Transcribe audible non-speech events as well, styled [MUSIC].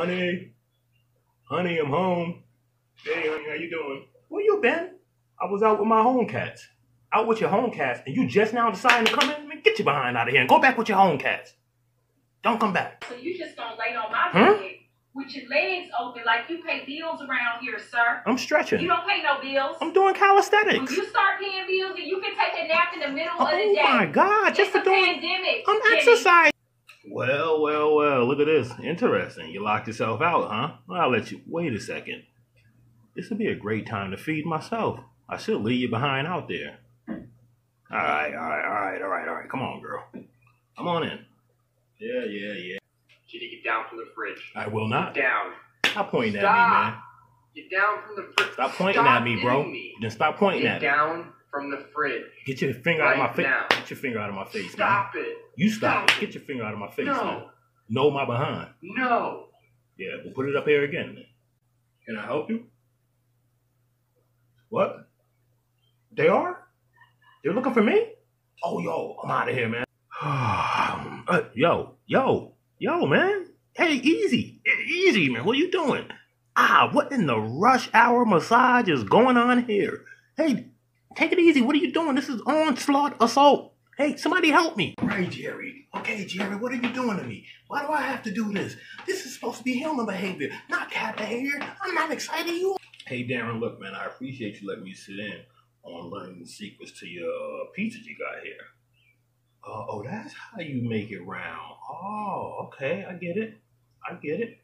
Honey, honey, I'm home. Hey, honey, how you doing? Where you been? I was out with my home cats. Out with your home cats, and you just now deciding to come in? Man, get your behind out of here and go back with your home cats. Don't come back. So you just gonna lay on my Huh? bed with your legs open like you pay bills around here, sir? I'm stretching. You don't pay no bills. I'm doing When calisthenics. you start paying bills, and you can take a nap in the middle of the day. Oh my God! Just it's for a doing. pandemic. I'm Jimmy. exercising. Well, well, well. Look at this. Interesting. You locked yourself out, huh? Well, I'll let you. Wait a second. This would be a great time to feed myself. I should leave you behind out there. All right, all right, all right, all right, all right. Come on, girl. Come on in. Yeah, yeah, yeah. Ginny, get down from the fridge. I will not. Down. Stop pointing at me, Stop. man. Get down from the fridge. Stop pointing Stop at me, bro. me. Then stop pointing Get at me. down from the fridge. Get your finger out of my face. Get your finger out of my face, man. Stop it. You stop. Stop. Get your finger out of my face, No. man. No, my behind. No. Yeah, we'll put it up here again. Then. Can I help you? What? They are? They're looking for me? Oh, yo, I'm out of here, man. [SIGHS] Uh, yo, yo, yo, man. Hey, easy, easy, man. What are you doing? Ah, what in the rush hour massage is going on here? Hey, take it easy. What are you doing? This is onslaught assault. Hey, somebody help me. Right, Jerry. Okay, Jerry, what are you doing to me? Why do I have to do this? This is supposed to be human behavior, not cat behavior. I'm not excited. You. Hey, Darren, look, man, I appreciate you letting me sit in on learning the secrets to your uh, pizza you got here. Uh, oh, that's how you make it round. Oh, okay, I get it. I get it.